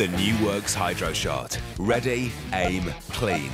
The new Works Hydro Shot. Ready, aim, clean.